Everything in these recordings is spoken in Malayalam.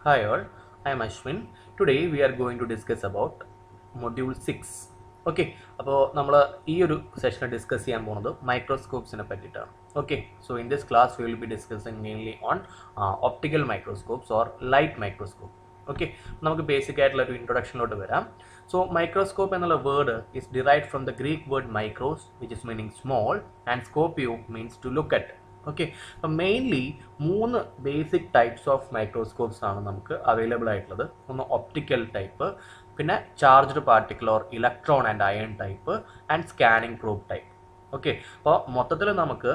Hi all, I am Ashwin. Today we are going to discuss about module 6. Okay അപ്പോൾ നമ്മൾ ഈ ഒരു സെഷനിൽ ഡിസ്കസ് ചെയ്യാൻ പോകുന്നത് മൈക്രോസ്കോപ്സിനെ പറ്റിയിട്ടാണ് okay so in this class will be discussing mainly on optical microscopes or light microscope okay നമുക്ക് ബേസിക് ആയിട്ടുള്ള ഒരു ഇൻട്രൊഡക്ഷനിലോട്ട് വരാം സോ മൈക്രോസ്കോപ്പ് എന്നുള്ള word is derive from the Greek word micros which is meaning small and scopio means to look at okay അപ്പം മെയിൻലി മൂന്ന് ബേസിക് ടൈപ്സ് ഓഫ് മൈക്രോസ്കോപ്സ് ആണ് നമുക്ക് അവൈലബിൾ ആയിട്ടുള്ളത്. ഒന്ന് ഒപ്റ്റിക്കൽ ടൈപ്പ് പിന്നെ charged particle or electron and ion type and scanning probe type okay അപ്പോൾ മൊത്തത്തിൽ നമുക്ക്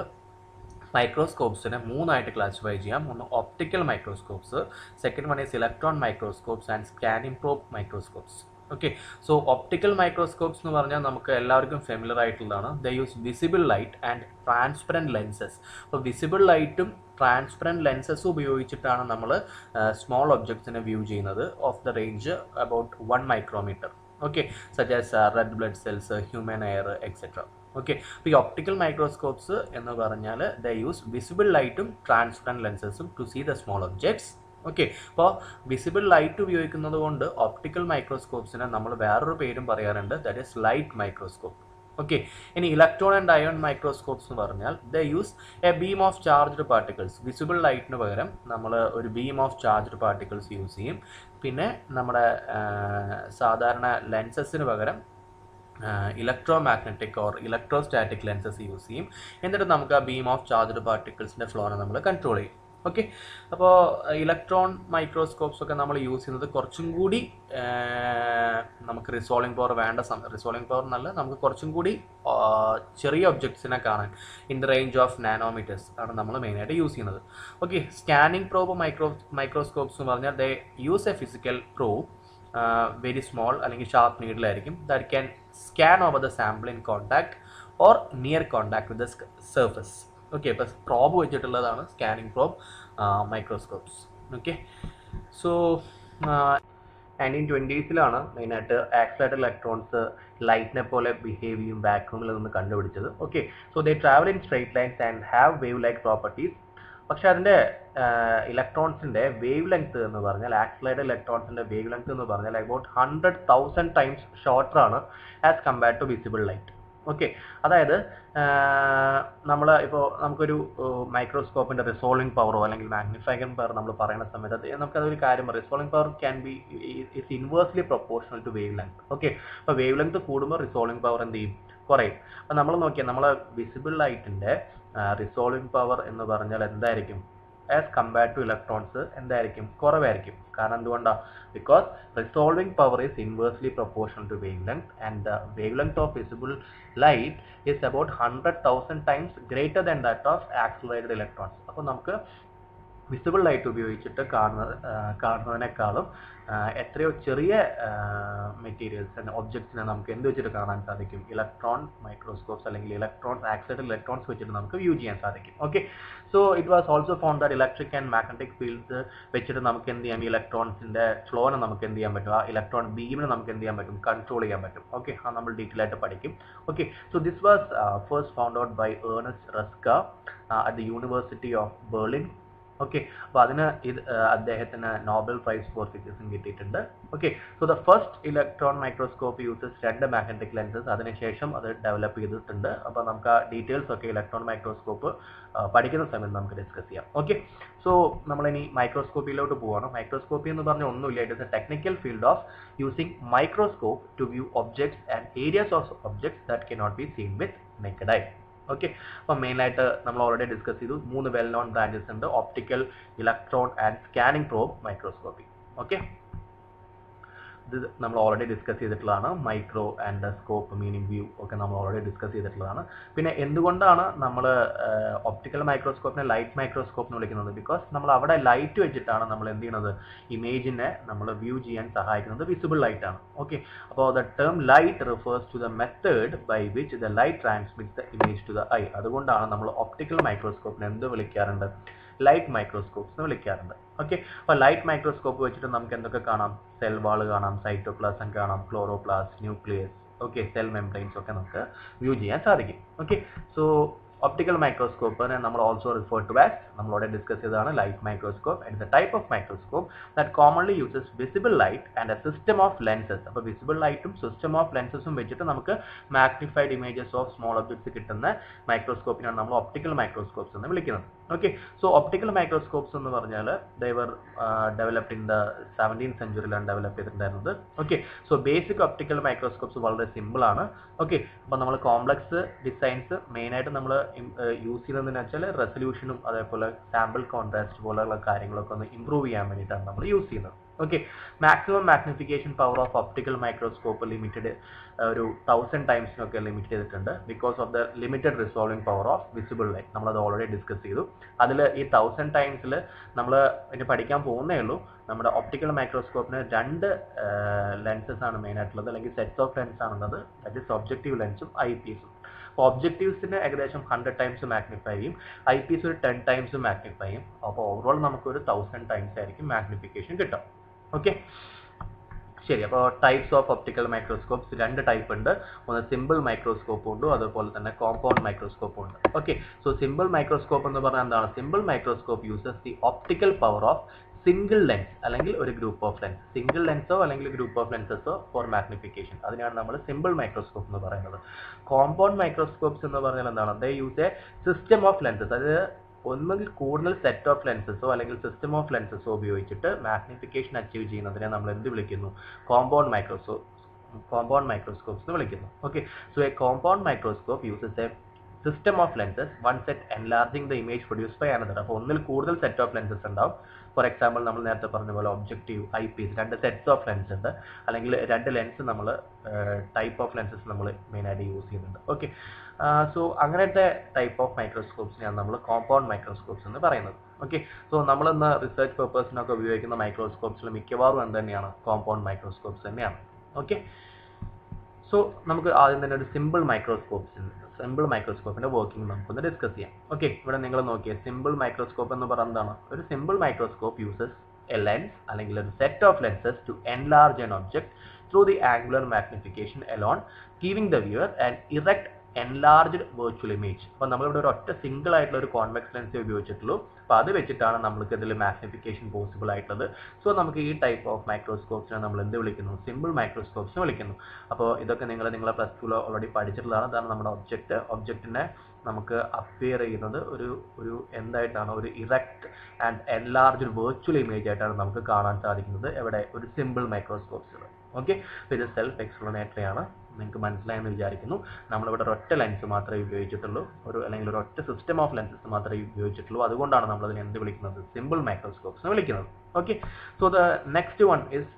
മൈക്രോസ്കോപ്സിനെ മൂന്നായിട്ട് ക്ലാസിഫൈ ചെയ്യാം. ഒന്ന് optical microscopes second one is electron microscopes and scanning probe microscopes okay so optical microscopes എന്ന് പറഞ്ഞാൽ നമുക്ക് എല്ലാവർക്കും ഫെമിലർ ആയിട്ടുള്ളതാണ്. The use visible light and transparent lenses അപ്പോൾ വിസിബിൾ ലൈറ്റും ട്രാൻസ്പെറന്റ് ലെൻസസ് ഉപയോഗിച്ചിട്ടാണ് നമ്മൾ സ്മോൾ ഒബ്ജക്ട്സിനെ വ്യൂ ചെയ്യുന്നത്. Of the range about one micrometer okay as red blood cells human hair etcetera okay അപ്പോൾ ഈ ഒപ്റ്റിക്കൽ മൈക്രോസ്കോപ്സ് എന്ന് പറഞ്ഞാൽ ദ യൂസ് വിസിബിൾ ലൈറ്റും transparent ലെൻസസും to see the small objects okay അപ്പോൾ വിസിബിൾ ലൈറ്റ് ഉപയോഗിക്കുന്നത് കൊണ്ട് ഓപ്റ്റിക്കൽ മൈക്രോസ്കോപ്സിനെ നമ്മൾ വേറൊരു പേരും പറയാറുണ്ട്. That is light microscope okay ഇനി ഇലക്ട്രോൺ ആൻഡ് അയോൺ മൈക്രോസ്കോപ്സ് എന്ന് പറഞ്ഞാൽ the use a beam of charged particles visible ലൈറ്റിന് പകരം നമ്മൾ ഒരു beam of charged particles use ചെയ്യും. പിന്നെ നമ്മുടെ സാധാരണ ലെൻസസിന് പകരം electromagnetic or electrostatic lenses use ചെയ്യും. എന്നിട്ട് നമുക്ക് ആ ബീം ഓഫ് ചാർജ്ഡ് പാർട്ടിക്കിൾസിന്റെ ഫ്ലോനെ നമ്മൾ കൺട്രോൾ ചെയ്യും. ഓക്കെ. അപ്പോൾ ഇലക്ട്രോൺ മൈക്രോസ്കോപ്സ് ഒക്കെ നമ്മൾ യൂസ് ചെയ്യുന്നത് കുറച്ചും കൂടി നമുക്ക് റിസോൾവിംഗ് പവർ വേണ്ട റിസോൾവിംഗ് പവർ എന്നല്ല നമുക്ക് കുറച്ചും കൂടി ചെറിയ ഒബ്ജക്ട്സിനെ കാണാൻ in the range of nanometers ആണ് നമ്മൾ മെയിനായിട്ട് യൂസ് ചെയ്യുന്നത്. Okay scanning probe micro microscopes എന്ന് പറഞ്ഞാൽ they use a physical probe very small അല്ലെങ്കിൽ sharp നീഡിലായിരിക്കും that can scan over the sample in contact or near contact with the surface okay ഇപ്പം പ്രോബ് വെച്ചിട്ടുള്ളതാണ് scanning probe microscopes okay so nineteen ട്വന്റീസിലാണ് മെയിനായിട്ട് ആക്സൈഡ് ഇലക്ട്രോൺസ് ലൈറ്റിനെ പോലെ ബിഹേവ് ചെയ്യും വാക്യൂമിൽ നിന്ന് കണ്ടുപിടിച്ചത്. Okay so they travel in straight lines and have wave like properties പക്ഷെ അതിന്റെ ഇലക്ട്രോൺസിന്റെ വേവ് ലെങ്ത് എന്ന് പറഞ്ഞാൽ ആക്സലൈഡ് ഇലക്ട്രോൺസിന്റെ വേവ് ലെങ്ത് എന്ന് പറഞ്ഞാൽ about hundred thousand times shorter ആണ് as compared to visible light okay അതായത് നമ്മൾ ഇപ്പോൾ നമുക്കൊരു മൈക്രോസ്കോപ്പിന്റെ റിസോൾവിംഗ് പവറോ അല്ലെങ്കിൽ മാഗ്നിഫൈങ് പവർ നമ്മൾ പറയുന്ന സമയത്ത് നമുക്കതൊരു കാര്യം പറയാം. Resolving power can be is inversely proportional to wavelength okay അപ്പോൾ വേവ് ലെങ്ത് കൂടുമ്പോൾ റിസോൾവിംഗ് പവർ എന്ത് ചെയ്യും? കുറയും. അപ്പോൾ നമ്മൾ നോക്കിയാൽ നമ്മൾ വിസിബിൾ ലൈറ്റിന്റെ റിസോൾവിംഗ് പവർ എന്ന് പറഞ്ഞാൽ എന്തായിരിക്കും? ആസ് കമ്പയർഡ് ടു ഇലക്ട്രോൺസ് എന്തായിരിക്കും? കുറവായിരിക്കും. കാരണം എന്തുകൊണ്ടാണ് because resolving power is inversely proportional to wavelength and the wavelength of visible light is about hundred thousand times greater than that of accelerated electrons അപ്പോൾ നമുക്ക് വിസിബിൾ ലൈറ്റ് ഉപയോഗിച്ചിട്ട് കാണുന്നത് കാണുന്നതിനേക്കാളും എത്രയോ ചെറിയ മെറ്റീരിയൽസ് ഒബ്ജക്ട്സിനെ നമുക്ക് എന്ത് വെച്ചിട്ട് കാണാൻ സാധിക്കും? ഇലക്ട്രോൺ മൈക്രോസ്കോപ്സ് അല്ലെങ്കിൽ ഇലക്ട്രോൺസ് ആക്സൈഡ് ഇലക്ട്രോൺസ് വെച്ചിട്ട് നമുക്ക് വ്യൂ ചെയ്യാൻ സാധിക്കും. Okay. So it was also found that electric and magnetic fields വെച്ചിട്ട് നമുക്ക് എന്ത് ചെയ്യാം? ഇലക്ട്രോൺസിന്റെ ഫ്ലോനെ നമുക്ക് എന്ത് ചെയ്യാൻ പറ്റും? ആ ഇലക്ട്രോൺ ബീമിനെ നമുക്ക് എന്ത് ചെയ്യാൻ പറ്റും? കൺട്രോൾ ചെയ്യാൻ പറ്റും. ഓക്കെ. ആ നമ്മൾ ഡീറ്റെയിൽ ആയിട്ട് പഠിക്കും. Okay. So this was first found out by Ernst Ruska at the University of Berlin okay അപ്പോൾ അതിന് ഇത് അദ്ദേഹത്തിന് നോബൽ പ്രൈസ് ഫോർ ഫിസിക്സും കിട്ടിയിട്ടുണ്ട്. Okay so the first electron microscope uses രണ്ട് മാഗ്നറ്റിക് ലെൻസസ് അതിനുശേഷം അത് ഡെവലപ്പ് ചെയ്തിട്ടുണ്ട്. അപ്പോൾ നമുക്ക് ആ ഡീറ്റെയിൽസ് ഒക്കെ ഇലക്ട്രോൺ മൈക്രോസ്കോപ്പ് പഠിക്കുന്ന സമയത്ത് നമുക്ക് ഡിസ്കസ് ചെയ്യാം. ഓക്കെ സോ നമ്മളിനി മൈക്രോസ്കോപ്പിയിലോട്ട് പോവാണ്. മൈക്രോസ്കോപ്പി എന്ന് പറഞ്ഞ ഒന്നുമില്ല. It is a technical field of using microscope to view objects and areas of objects that cannot be seen with naked eye okay അപ്പോൾ മെയിനായിട്ട് നമ്മൾ ഓൾറെഡി ഡിസ്കസ് ചെയ്തു. മൂന്ന് വെൽ നോൺ ബ്രാഞ്ചസ് ഉണ്ട്. Optical electron and scanning probe microscopy okay ഇത് നമ്മൾ ഓൾറെഡി ഡിസ്കസ് ചെയ്തിട്ടുള്ളതാണ്. Micro and scope meaning view ഒക്കെ നമ്മൾ ഓൾറെഡി ഡിസ്കസ് ചെയ്തിട്ടുള്ളതാണ്. പിന്നെ എന്തുകൊണ്ടാണ് നമ്മൾ ഒപ്റ്റിക്കൽ മൈക്രോസ്കോപ്പിനെ ലൈറ്റ് മൈക്രോസ്കോപ്പ് എന്ന് വിളിക്കുന്നത്? ബിക്കോസ് നമ്മൾ അവിടെ ലൈറ്റ് വെച്ചിട്ടാണ് നമ്മൾ എന്ത് ചെയ്യുന്നത് ഇമേജിനെ നമ്മൾ വ്യൂ ചെയ്യാൻ സഹായിക്കുന്നത് വിസിബിൾ ലൈറ്റ് ആണ്. ഓക്കെ അപ്പോൾ the term light refers to the method by which the light transmit the image to the eye അതുകൊണ്ടാണ് നമ്മൾ ഒപ്റ്റിക്കൽ മൈക്രോസ്കോപ്പിനെ എന്ത് വിളിക്കാറുണ്ട്? ലൈറ്റ് മൈക്രോസ്കോപ്സ് എന്ന് വിളിക്കാറുണ്ട്. ഓക്കെ അപ്പോൾ ലൈറ്റ് മൈക്രോസ്കോപ്പ് വെച്ചിട്ട് നമുക്ക് എന്തൊക്കെ കാണാം? സെൽ വാൾ കാണാം സൈറ്റോപ്ലാസം കാണാം chloroplast nucleus okay cell membranes ഒക്കെ നമുക്ക് വ്യൂ ചെയ്യാൻ സാധിക്കും. ഓക്കെ സോ ഒപ്റ്റിക്കൽ മൈക്രോസ്കോപ്പിനെ നമ്മൾ ഓൾസോ റിഫർ ടു ആസ് നമ്മളോടെ ഡിസ്കസ് ചെയ്തതാണ് light microscope and the type of microscope that commonly uses visible light and a system of lenses അപ്പോൾ വിസിബിൾ ലൈറ്റും സിസ്റ്റം ഓഫ് ലെൻസസും വെച്ചിട്ട് നമുക്ക് magnified images of small objects കിട്ടുന്ന മൈക്രോസ്കോപ്പിനാണ് നമ്മൾ ഒപ്റ്റിക്കൽ മൈക്രോസ്കോപ്സ് എന്ന് വിളിക്കുന്നത്. ഓക്കെ സോ ഒപ്റ്റിക്കൽ മൈക്രോസ്കോപ്സ് എന്ന് പറഞ്ഞാൽ they were developed in the seventeen സെഞ്ചുറിയിലാണ് develop ചെയ്തിട്ടുണ്ടായിരുന്നത്. Okay so basic optical microscopes വളരെ സിമ്പിൾ ആണ്. ഓക്കെ അപ്പോൾ നമ്മൾ കോംപ്ലക്സ് ഡിസൈൻസ് മെയിനായിട്ട് നമ്മൾ യൂസ് ചെയ്യുന്നതെന്ന് വെച്ചാൽ റെസൊല്യൂഷനും അതേപോലെ സാമ്പിൾ കോൺട്രാസ്റ്റ് പോലെയുള്ള കാര്യങ്ങളൊക്കെ ഒന്ന് ഇമ്പ്രൂവ് ചെയ്യാൻ വേണ്ടിയിട്ടാണ് നമ്മൾ യൂസ് ചെയ്യുന്നത്. Okay maximum magnification power of optical microscope limited ഒരു തൗസൻഡ് ടൈംസിനൊക്കെ ലിമിറ്റ് ചെയ്തിട്ടുണ്ട്. Because of the limited resolving power of visible light നമ്മളത് ഓൾറെഡി ഡിസ്കസ് ചെയ്തു. അതിൽ ഈ തൗസൻഡ് ടൈംസിൽ നമ്മൾ ഇനി പഠിക്കാൻ പോകുന്നേ ഉള്ളൂ. നമ്മുടെ ഒപ്റ്റിക്കൽ മൈക്രോസ്കോപ്പിന് രണ്ട് ലെൻസസ് ആണ് മെയിൻ ആയിട്ടുള്ളത്. അല്ലെങ്കിൽ സെറ്റ്സ് ഓഫ് ലെൻസ് ആണുള്ളത്. ദാറ്റ് ഇസ് ഒബ്ജക്റ്റീവ് ലെൻസും ഐ പീസും ഒബ്ജക്റ്റീവ്സിന് ഏകദേശം ഹൺഡ്രഡ് ടൈംസ് മാഗ്നിഫൈ ചെയ്യും. ഐ പീസ് ഒരു ടെൻ ടൈംസ് മാഗ്നിഫൈ ചെയ്യും. അപ്പോൾ ഓവറോൾ നമുക്ക് ഒരു തൗസൻഡ് ടൈംസ് ആയിരിക്കും മാഗ്നിഫിക്കേഷൻ കിട്ടും ഓക്കെ ശരി. അപ്പോൾ ടൈപ്സ് ഓഫ് ഒപ്റ്റിക്കൽ മൈക്രോസ്കോപ്പ്സ് രണ്ട് ടൈപ്പ് ഉണ്ട്. ഒന്ന് സിമ്പിൾ മൈക്രോസ്കോപ്പ് ഉണ്ട്. അതുപോലെ തന്നെ കോമ്പൗണ്ട് മൈക്രോസ്കോപ്പ് ഉണ്ട്. ഓക്കെ സോ സിമ്പിൾ മൈക്രോസ്കോപ്പ് എന്ന് പറഞ്ഞാൽ എന്താണ്? Simple microscope uses the optical power of single lens അല്ലെങ്കിൽ ഒരു ഗ്രൂപ്പ് ഓഫ് ലെൻസ് സിംഗിൾ ലെൻസോ അല്ലെങ്കിൽ ഗ്രൂപ്പ് ഓഫ് ലെൻസസോ ഫോർ മാഗ്നിഫിക്കേഷൻ അതിനാണ് നമ്മൾ സിമ്പിൾ മൈക്രോസ്കോപ്പ് എന്ന് പറയുന്നത്. കോമ്പൗണ്ട് മൈക്രോസ്കോപ്സ് എന്ന് പറഞ്ഞാൽ എന്താണ്? They use a system of lenses അതായത് ഒന്നുകിൽ കൂടുതൽ സെറ്റ് ഓഫ് ലെൻസസോ അല്ലെങ്കിൽ സിസ്റ്റം ഓഫ് ലെൻസസോ ഉപയോഗിച്ചിട്ട് മാഗ്നിഫിക്കേഷൻ അച്ചീവ് ചെയ്യുന്നതിനെ നമ്മൾ എന്ത് വിളിക്കുന്നു? കോമ്പൗണ്ട് മൈക്രോസ്കോപ്പ് കോമ്പൗണ്ട് മൈക്രോസ്കോപ്സ് എന്ന് വിളിക്കുന്നു. Okay so a compound microscope uses a system of lenses one set enlarging the image produce by another അപ്പോൾ ഒന്നിൽ കൂടുതൽ സെറ്റ് ഓഫ് ലെൻസസ് ഉണ്ടാവും. ഫോർ എക്സാമ്പിൾ നമ്മൾ നേരത്തെ പറഞ്ഞ പോലെ ഒബ്ജക്റ്റീവ് ഐ പീസ് രണ്ട് സെറ്റ്സ് ഓഫ് ലെൻസ് ഉണ്ട്. അല്ലെങ്കിൽ രണ്ട് ലെൻസ് നമ്മൾ ടൈപ്പ് ഓഫ് ലെൻസസ് നമ്മൾ മെയിനായിട്ട് യൂസ് ചെയ്യുന്നുണ്ട്. ഓക്കെ സോ അങ്ങനത്തെ ടൈപ്പ് ഓഫ് മൈക്രോസ്കോപ്സിനെയാണ് നമ്മൾ കോമ്പൗണ്ട് മൈക്രോസ്കോപ്സ് എന്ന് പറയുന്നത്. ഓക്കെ സോ നമ്മൾ ഇന്ന് റിസർച്ച് പേർപ്പസിനൊക്കെ ഉപയോഗിക്കുന്ന മൈക്രോസ്കോപ്സിൽ മിക്കവാറും എന്ത് തന്നെയാണ്? കോമ്പൗണ്ട് മൈക്രോസ്കോപ്സ് തന്നെയാണ്. ഓക്കെ സോ നമുക്ക് ആദ്യം തന്നെ ഒരു സിമ്പിൾ മൈക്രോസ്കോപ്സ് സിമ്പിൾ മൈക്രോസ്കോപ്പിന്റെ വർക്കിംഗ് നമുക്കൊന്ന് ഡിസ്കസ് ചെയ്യാം. ഓക്കെ ഇവിടെ നിങ്ങൾ നോക്കിയ സിമ്പിൾ മൈക്രോസ്കോപ്പ് എന്ന് പറയുന്നത് എന്താണ്? ഒരു simple microscope uses a lens അല്ലെങ്കിൽ ഒരു set of lenses to enlarge an object through the angular magnification alone giving the viewer and erect enlarged virtual image അപ്പോൾ നമ്മളിവിടെ ഒരു ഒറ്റ സിംഗിൾ ആയിട്ടുള്ള ഒരു കോൺവെക്സ് ലെൻസ് ഉപയോഗിച്ചിട്ടുള്ളൂ. അപ്പോൾ അത് വെച്ചിട്ടാണ് നമ്മൾക്ക് ഇതിൽ മാഗ്നിഫിക്കേഷൻ പോസിബിൾ ആയിട്ടുള്ളത്. സോ നമുക്ക് ഈ ടൈപ്പ് ഓഫ് മൈക്രോസ്കോപ്സിനെ നമ്മൾ എന്ത് വിളിക്കുന്നു? സിമ്പിൾ മൈക്രോസ്കോപ്സ് വിളിക്കുന്നു. അപ്പോൾ ഇതൊക്കെ നിങ്ങൾ നിങ്ങളെ പ്ലസ് ടുവിൽ ഓൾറെഡി പഠിച്ചിട്ടുള്ളതാണ്. അതാണ് നമ്മുടെ ഒബ്ജക്റ്റ് ഒബ്ജക്റ്റിനെ നമുക്ക് അപ്പിയർ ചെയ്യുന്നത് ഒരു ഒരു എന്തായിട്ടാണ്? ഒരു erect and enlarged virtual image ആയിട്ടാണ് നമുക്ക് കാണാൻ സാധിക്കുന്നത്. എവിടെ? ഒരു സിമ്പിൾ മൈക്രോസ്കോപ്സുകൾ ഓക്കെ ഇത് സെൽഫ് എക്സ്പ്ലനേറ്ററി ആണ്. നിങ്ങൾക്ക് മനസ്സിലായെന്ന് വിചാരിക്കുന്നു. നമ്മളിവിടെ ഒരൊറ്റ ലെൻസ് മാത്രമേ ഉപയോഗിച്ചിട്ടുള്ളൂ. ഒരു അല്ലെങ്കിൽ ഒരു ഒറ്റ സിസ്റ്റം ഓഫ് ലെൻസസ് മാത്രമേ ഉപയോഗിച്ചിട്ടുള്ളൂ. അതുകൊണ്ടാണ് നമ്മൾ അതിനെ എന്ത് വിളിക്കുന്നത്? സിമ്പിൾ മൈക്രോസ്കോപ്സ് എന്ന് വിളിക്കുന്നത്. Okay so the next one is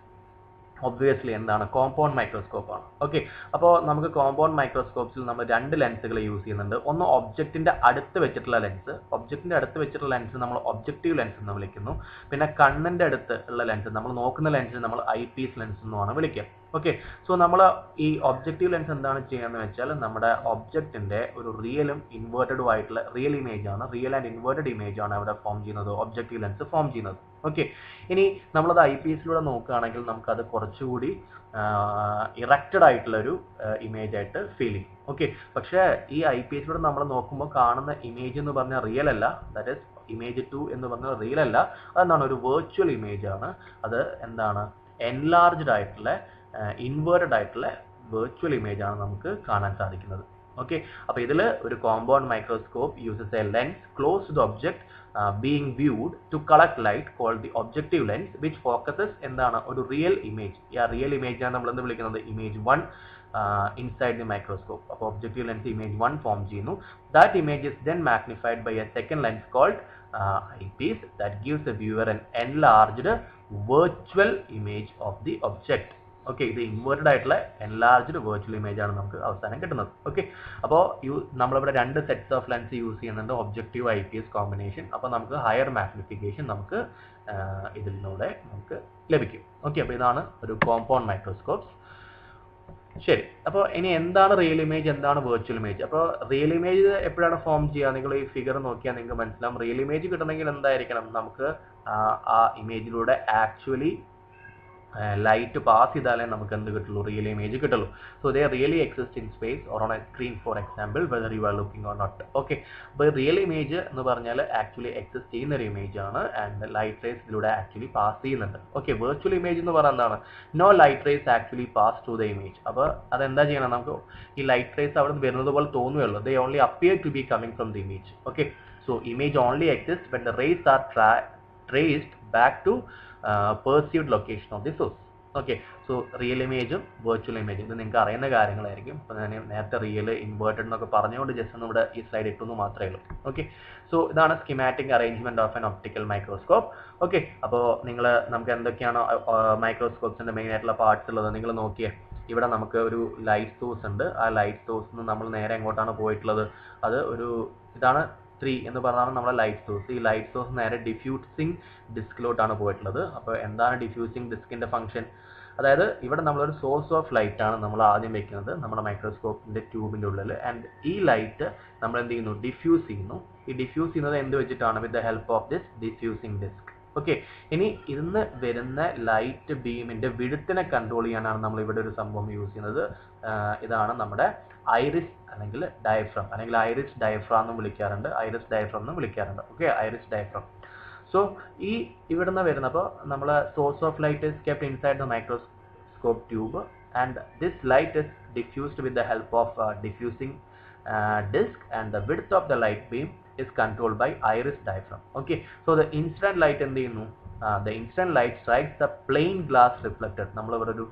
obviously എന്താണ്? കോമ്പൗണ്ട് മൈക്രോസ്കോപ്പ് ആണ്. ഓക്കെ അപ്പോൾ നമുക്ക് കോമ്പൗണ്ട് മൈക്രോസ്കോപ്സിൽ നമ്മൾ രണ്ട് ലെൻസുകൾ യൂസ് ചെയ്യുന്നുണ്ട്. ഒന്ന് ഒബ്ജക്റ്റിന്റെ അടുത്ത് വെച്ചിട്ടുള്ള ലെൻസ് ഒബ്ജക്റ്റിന്റെ അടുത്ത് വെച്ചിട്ടുള്ള ലെൻസ് നമ്മൾ ഒബ്ജക്റ്റീവ് ലെൻസ് എന്ന് വിളിക്കുന്നു. പിന്നെ കണ്ണിന്റെ അടുത്ത് ഉള്ള ലെൻസ് നമ്മൾ നോക്കുന്ന ലെൻസ് നമ്മൾ ഐ പീസ് ലെൻസ് എന്നുമാണ് വിളിക്കുക. ഓക്കെ സോ നമ്മൾ ഈ ഒബ്ജക്റ്റീവ് ലെൻസ് എന്താണ് ചെയ്യുന്നത് വെച്ചാൽ നമ്മുടെ ഒബ്ജക്റ്റിന്റെ ഒരു റിയലും ഇൻവേർട്ടഡും ആയിട്ടുള്ള റിയൽ ഇമേജ് ആണ്. റിയൽ ആൻഡ് ഇൻവേർട്ടഡ് ഇമേജ് ആണ് അവിടെ ഫോം ചെയ്യുന്നത് ഒബ്ജക്റ്റീവ് ലെൻസ് ഫോം ചെയ്യുന്നത്. ഓക്കെ ഇനി നമ്മളത് ഐ പി എസിലൂടെ നോക്കുകയാണെങ്കിൽ നമുക്കത് കുറച്ചുകൂടി ഇറക്റ്റഡ് ആയിട്ടുള്ള ഒരു ഇമേജ് ആയിട്ട് ഫീൽ ചെയ്യും. ഓക്കെ പക്ഷേ ഈ ഐ പി എസിലൂടെ നമ്മൾ നോക്കുമ്പോൾ കാണുന്ന ഇമേജ് എന്ന് പറഞ്ഞാൽ റിയൽ അല്ല. ദാറ്റ് ഇസ് ഇമേജ് ടു എന്ന് പറഞ്ഞാൽ റിയൽ അല്ല. അതെന്താണ്? ഒരു വെർച്വൽ ഇമേജ് ആണ്. അത് എന്താണ്? എൻലാർജ്ഡ് ആയിട്ടുള്ള ഇൻവേർട്ടഡ് ആയിട്ടുള്ള വെർച്വൽ ഇമേജ് ആണ് നമുക്ക് കാണാൻ സാധിക്കുന്നത്. ഓക്കെ അപ്പോൾ ഇതിൽ ഒരു compound microscope uses a lens close the object being viewed to collect light call the objective lens which focuses എന്താണ്? ഒരു റിയൽ ഇമേജ് ആ റിയൽ ഇമേജ് ആണ് നമ്മൾ എന്ത് വിളിക്കുന്നത് image one inside the microscope അപ്പോൾ objective lens image one form ചെയ്യുന്നു. That image is then magnified by a second lens called eye eyepiece that gives the viewer an enlarged virtual image of the object. Okay ഇത് ഇൻവേർട്ടഡ് ആയിട്ടുള്ള എൻലാർജ്ഡ് വെർച്വൽ ഇമേജ് ആണ് നമുക്ക് അവസാനം കിട്ടുന്നത്. ഓക്കെ അപ്പോൾ നമ്മളിവിടെ രണ്ട് സെറ്റ്സ് ഓഫ് ലെൻസ് യൂസ് ചെയ്യുന്നുണ്ട്. Objective I P S combination അപ്പോൾ നമുക്ക് ഹയർ മാഗ്നിഫിക്കേഷൻ നമുക്ക് ഇതിലൂടെ നമുക്ക് ലഭിക്കും. ഓക്കെ അപ്പോൾ ഇതാണ് ഒരു കോമ്പൗണ്ട് മൈക്രോസ്കോപ്സ് ശരി അപ്പോൾ ഇനി എന്താണ് റിയൽ ഇമേജ് എന്താണ് വെർച്വൽ ഇമേജ് അപ്പോൾ റിയൽ ഇമേജ് എപ്പോഴാണ് ഫോം ചെയ്യുക? നിങ്ങൾ ഈ ഫിഗർ നോക്കിയാൽ നിങ്ങൾക്ക് മനസ്സിലാവും. റിയൽ ഇമേജ് കിട്ടണമെങ്കിൽ എന്തായിരിക്കണം? നമുക്ക് ആ ഇമേജിലൂടെ ആക്ച്വലി ലൈറ്റ് പാസ് ചെയ്താലേ നമുക്ക് എന്ത് കിട്ടുള്ളൂ? റിയൽ ഇമേജ് കിട്ടുള്ളൂ. So they really exist in space or on a screen for example whether you are looking or not okay അപ്പോൾ റിയൽ ഇമേജ് എന്ന് പറഞ്ഞാൽ ആക്ച്വലി എക്സിസ്റ്റ് ചെയ്യുന്ന ഒരു ഇമേജ് ആണ് ആൻഡ് ലൈറ്റ് റേസ് ഇതിലൂടെ ആക്ച്വലി പാസ് ചെയ്യുന്നുണ്ട്. ഓക്കെ വെർച്വൽ ഇമേജ് എന്ന് പറയുന്നത് എന്താണ്? No light rays actually pass to the image അപ്പോൾ അതെന്താ ചെയ്യണം? നമുക്ക് ഈ ലൈറ്റ് റേസ് അവിടെ നിന്ന് വരുന്നത് പോലെ തോന്നുകയുള്ളൂ. They only appear to be coming from the image okay so image only exist when the rays are tra traced back to perceived location of the source okay so real ഇമേജും virtual ഇമേജും ഇത് നിങ്ങൾക്ക് അറിയുന്ന കാര്യങ്ങളായിരിക്കും. ഇപ്പോൾ ഞാൻ നേരത്തെ റിയൽ ഇൻവേർട്ടഡ് എന്നൊക്കെ പറഞ്ഞുകൊണ്ട് ജസ്റ്റ് ഒന്ന് ഇവിടെ ഈ സ്ലൈഡ് ഇട്ടു മാത്രമേ ഉള്ളൂ. ഓക്കെ സോ ഇതാണ് schematic arrangement of an optical microscope okay അപ്പോൾ നിങ്ങൾ നമുക്ക് എന്തൊക്കെയാണോ മൈക്രോസ്കോപ്സിന്റെ മെയിൻ ആയിട്ടുള്ള പാർട്സ് ഉള്ളത് നിങ്ങൾ നോക്കിയേ. ഇവിടെ നമുക്ക് ഒരു ലൈറ്റ് സോഴ്സ് ഉണ്ട്. ആ ലൈറ്റ് സോഴ്സ് നമ്മൾ നേരെ എങ്ങോട്ടാണ് പോയിട്ടുള്ളത്? അത് ഒരു ഇതാണ് ത്രീ എന്ന് പറഞ്ഞാൽ നമ്മുടെ ലൈറ്റ് സോഴ്സ് ഈ ലൈറ്റ് സോഴ്സ് നേരെ ഡിഫ്യൂസിങ് ഡിസ്കിലോട്ടാണ് പോയിട്ടുള്ളത്. അപ്പോൾ എന്താണ് ഡിഫ്യൂസിങ് ഡിസ്കിന്റെ ഫംഗ്ഷൻ അതായത് ഇവിടെ നമ്മളൊരു സോഴ്സ് ഓഫ് ലൈറ്റ് ആണ് നമ്മൾ ആദ്യം വെക്കുന്നത് നമ്മുടെ മൈക്രോസ്കോപ്പിന്റെ ട്യൂബിന്റെ ഉള്ളിൽ ആൻഡ് ഈ ലൈറ്റ് നമ്മൾ എന്ത് ചെയ്യുന്നു? ഡിഫ്യൂസ് ചെയ്യുന്നു. ഈ ഡിഫ്യൂസ് ചെയ്യുന്നത് എന്ത് വെച്ചിട്ടാണ്? With the help of this diffusing disc okay ഇനി ഇന്ന് വരുന്ന ലൈറ്റ് ബീമിന്റെ വിടുത്തിനെ കൺട്രോൾ ചെയ്യാനാണ് നമ്മൾ ഇവിടെ ഒരു സംഭവം യൂസ് ചെയ്യുന്നത്. ഇതാണ് നമ്മുടെ ഐറിസ് അല്ലെങ്കിൽ ഡയഫ്രം അല്ലെങ്കിൽ ഐറിസ് ഡയഫ്രം എന്നും വിളിക്കാറുണ്ട്. ഐറിസ് ഡയഫ്രം എന്നും വിളിക്കാറുണ്ട്. ഓക്കെ ഐറിസ് ഡയഫ്രം സോ ഈ ഇവിടുന്ന് വരുന്ന അപ്പോൾ നമ്മൾ source of light is kept inside the microscope tube and this light is diffused with the help of diffusing disc and the width of the light beam is controlled by iris diaphragm okay so the incident light എന്ത് ചെയ്യുന്നു? The instant light strikes the plane glass reflected നമ്മൾ ഇവിടെ ഒരു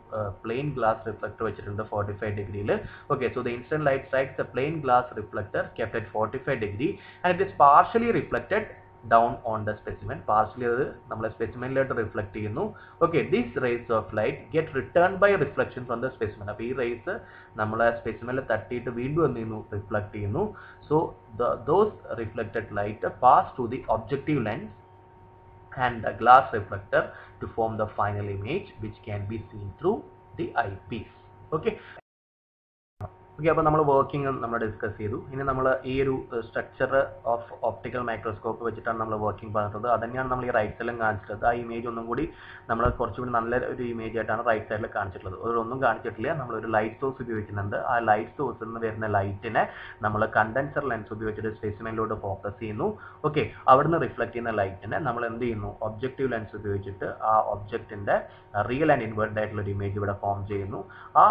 പ്ലെയിൻ ഗ്ലാസ് റിഫ്ലക്ടർ വെച്ചിട്ടുണ്ട് ഫോർട്ടി ഫൈവ് ഡിഗ്രിയിൽ okay so the instant light strikes the plane glass reflector kept at forty five degree and it is partially reflected down on the specimen partially അത് നമ്മളെ സ്പെസിമെനിലോട്ട് റിഫ്ലക്ട് ചെയ്യുന്നു. Okay these rays of light get return by reflection from the specimen അപ്പോൾ ഈ റേസ് നമ്മളെ സ്പെസിമെനിൽ തട്ടിയിട്ട് വീണ്ടും എന്ത് ചെയ്യുന്നു? റിഫ്ലക്ട് ചെയ്യുന്നു. So those reflected light pass to the objective lens and the glass reflector to form the final image which can be seen through the eyepiece. Okay okay അപ്പോൾ നമ്മൾ വർക്കിംഗ് നമ്മൾ ഡിസ്കസ് ചെയ്തു. ഇനി നമ്മൾ ഈ ഒരു സ്ട്രക്ചർ ഓഫ് ഓപ്റ്റിക്കൽ മൈക്രോസ്കോപ്പ് വെച്ചിട്ടാണ് നമ്മൾ വർക്കിംഗ് പറഞ്ഞത് അത് തന്നെയാണ് നമ്മൾ ഈ റൈറ്റ് സൈഡിലും കാണിച്ചിട്ടുള്ളത്. ആ ഇമേജ് ഒന്നും കൂടി നമ്മൾ കുറച്ചുകൂടി നല്ല ഒരു ഇമേജ് ആയിട്ടാണ് റൈറ്റ് സൈഡിൽ കാണിച്ചിട്ടുള്ളത്. ഒന്നും കാണിച്ചിട്ടില്ല. നമ്മൾ ഒരു ലൈറ്റ് സോഴ്സ് ഉപയോഗിക്കുന്നുണ്ട്. ആ ലൈറ്റ് സോഴ്സിൽ നിന്ന് വരുന്ന ലൈറ്റിനെ നമ്മൾ കണ്ടൻസർ ലെൻസ് ഉപയോഗിച്ചിട്ട് സ്പെസിമെനിലോട്ട് ഫോക്കസ് ചെയ്യുന്നു. ഓക്കെ അവിടുന്ന് റിഫ്ലക്ട് ചെയ്യുന്ന ലൈറ്റിനെ നമ്മൾ എന്ത് ചെയ്യുന്നു? ഒബ്ജക്റ്റീവ് ലെൻസ് ഉപയോഗിച്ചിട്ട് ആ ഒബ്ജക്റ്റിന്റെ റിയൽ ആൻഡ് ഇൻവേർട്ടഡ് ആയിട്ടുള്ള ഒരു ഇമേജ് ഇവിടെ ഫോം ചെയ്യുന്നു. ആ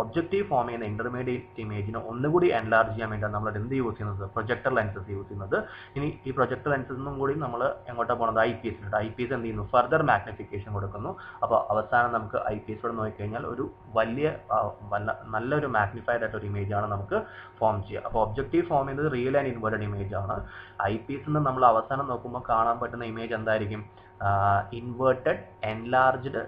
ഒബ്ജക്റ്റീവ് ഫോം ചെയ്യുന്ന ഇന്റർമീഡിയറ്റ് ഇമേജിനെ ഒന്നുകൂടി എൻലാർജ് ചെയ്യാൻ വേണ്ടിയാണ് നമ്മൾ എന്ത് യൂസ് ചെയ്യുന്നത്? പ്രൊജക്ടർ ലെൻസസ് യൂസ് ചെയ്യുന്നത്. ഇനി ഈ പ്രൊജക്ടർ ലെൻസസ് നിന്നും കൂടി നമ്മൾ എങ്ങോട്ടാണ് പോകുന്നത് ഐ പി എസിലോട്ട് ഐ പി എസ് എന്ത് ചെയ്യുന്നു? ഫർദർ മാഗ്നിഫിക്കേഷൻ കൊടുക്കുന്നു. അപ്പോൾ അവസാനം നമുക്ക് ഐ പി എസിലൂടെ നോക്കിക്കഴിഞ്ഞാൽ ഒരു വലിയ നല്ലൊരു മാഗ്നിഫൈഡ് ആയിട്ട് ഒരു ഇമേജ് ആണ് നമുക്ക് ഫോം ചെയ്യുക. അപ്പോൾ ഒബ്ജക്റ്റീവ് ഫോം ചെയ്യുന്നത് റിയൽ ആൻഡ് ഇൻവേർട്ടഡ് ഇമേജ് ആണ്. ഐ പി നിന്ന് നമ്മൾ അവസാനം നോക്കുമ്പോൾ കാണാൻ പറ്റുന്ന ഇമേജ് എന്തായിരിക്കും? ഇൻവേർട്ടഡ് എൻലാർജ്ഡ്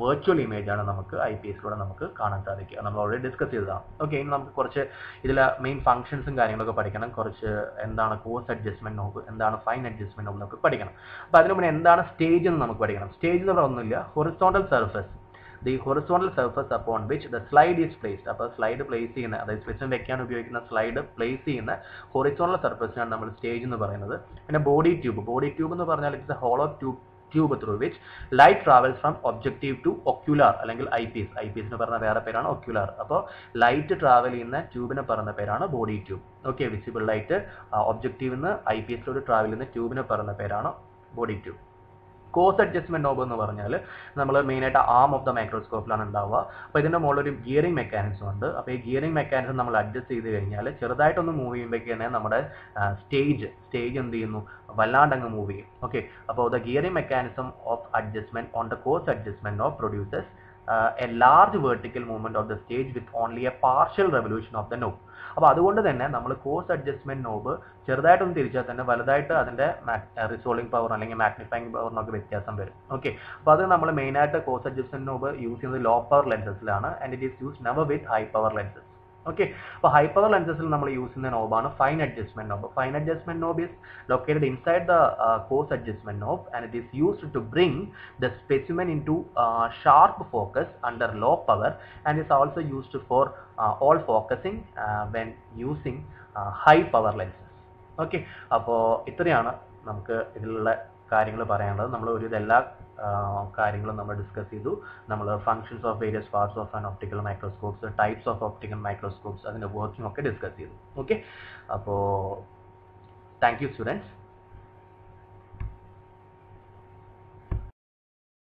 വെർച്വൽ ഇമേജ് ആണ് നമുക്ക് ഐ പി എസിലൂടെ നമുക്ക് കാണാൻ സാധിക്കുക. നമ്മൾ ഓൾറെഡി ഡിസ്കസ് ചെയ്തതാണ്. ഓക്കെ ഇനി നമുക്ക് കുറച്ച് ഇതിലെ മെയിൻ ഫംഗ്ഷൻസും കാര്യങ്ങളൊക്കെ പഠിക്കണം. കുറച്ച് എന്താണ് കോസ് അഡ്ജസ്റ്റ്മെന്റ് നോക്ക് എന്താണ് ഫൈൻ അഡ്ജസ്റ്റ്മെന്റ് നോക്ക് നമുക്ക് പഠിക്കണം. അപ്പോൾ അതിനു മുന്നേ എന്താണ് സ്റ്റേജ് എന്ന് നമുക്ക് പഠിക്കണം. സ്റ്റേജ് എന്ന് ഒന്നുമില്ല horizontal surface the horizontal surface upon which the slide is placed അപ്പോൾ സ്ലൈഡ് പ്ലേസ് ചെയ്യുന്ന അതായത് സ്പെസിഫിക് വെക്കാൻ ഉപയോഗിക്കുന്ന സ്ലൈഡ് പ്ലേസ് ചെയ്യുന്ന ഹൊറിസോണ്ടൽ സർഫസിനാണ് നമ്മൾ സ്റ്റേജ് എന്ന് പറയുന്നത്. പിന്നെ ബോഡി ട്യൂബ് ബോഡി ട്യൂബ് എന്ന് പറഞ്ഞാൽ it's a hollow tube tube through which light travels from objective to ocular അല്ലെങ്കിൽ I P S I P എസിന് പറഞ്ഞ വേറെ പേരാണ് ഒക്യുലാർ അപ്പോൾ ലൈറ്റ് ട്രാവൽ ചെയ്യുന്ന ട്യൂബിനെ പറഞ്ഞ പേരാണ് body tube okay visible light objective നിന്ന് ഐ പി എസിലോട്ട് ട്രാവൽ ചെയ്യുന്ന ട്യൂബിനെ പറഞ്ഞ പേരാണ് body tube coarse adjustment knob എന്ന് പറഞ്ഞാൽ നമ്മൾ മെയിനായിട്ട് ആം ഓഫ് ദ മൈക്രോസ്കോപ്പിലാണ് ഉണ്ടാവുക. അപ്പോൾ ഇതിന്റെ മുകളിൽ ഒരു ഗിയറിംഗ് മെക്കാനിസം ഉണ്ട്. അപ്പോൾ ഈ ഗിയറിംഗ് മെക്കാനിസം നമ്മൾ അഡ്ജസ്റ്റ് ചെയ്ത് കഴിഞ്ഞാൽ ചെറുതായിട്ടൊന്ന് മൂവ് ചെയ്യുമ്പോഴേക്ക് തന്നെ നമ്മുടെ സ്റ്റേജ് സ്റ്റേജ് എന്ത് ചെയ്യുന്നു? വല്ലാണ്ട് അങ്ങ് മൂവ് ചെയ്യും. ഓക്കെ അപ്പോൾ the gearing mechanism of adjustment on the coarse adjustment of produces a large vertical movement of the stage with only a partial revolution of the knob അപ്പോൾ അതുകൊണ്ട് തന്നെ നമ്മൾ കോസ് അഡ്ജസ്റ്റ്മെന്റ് നോബ് ചെറുതായിട്ടൊന്ന് തിരിച്ചാൽ തന്നെ വലുതായിട്ട് അതിന്റെ റിസോൾവിംഗ് പവർ അല്ലെങ്കിൽ മാഗ്നിഫൈങ് പവറിനൊക്കെ വ്യത്യാസം വരും. ഓക്കെ അപ്പോൾ അത് നമ്മൾ മെയിനായിട്ട് കോസ് അഡ്ജസ്റ്റ്മെന്റ് നോബ് യൂസ് ചെയ്യുന്നത് low power ലെൻസസിലാണ് and it is use never with high power lenses okay അപ്പോൾ ഹൈ പവർ ലെൻസസിൽ നമ്മൾ യൂസ് ചെയ്യുന്ന നോബാണ് fine adjustment knob fine adjustment knob is located inside the coarse adjustment knob and it is used to bring the specimen into sharp focus under low power and is also used for all focusing when using high power lenses okay അപ്പോൾ ഇത്രയാണ് നമുക്ക് ഇതിലുള്ള കാര്യങ്ങൾ പറയാനുള്ളത്. നമ്മൾ ഒരു ഇതെല്ലാ കാര്യങ്ങളും നമ്മൾ ഡിസ്കസ് ചെയ്തു. നമ്മൾ functions of various parts of an optical microscopes types of optical microscopes അതിന്റെ വർക്കിംഗ് ഒക്കെ ഡിസ്കസ് ചെയ്തു. ഓക്കെ അപ്പോൾ താങ്ക് യു സ്റ്റുഡൻസ്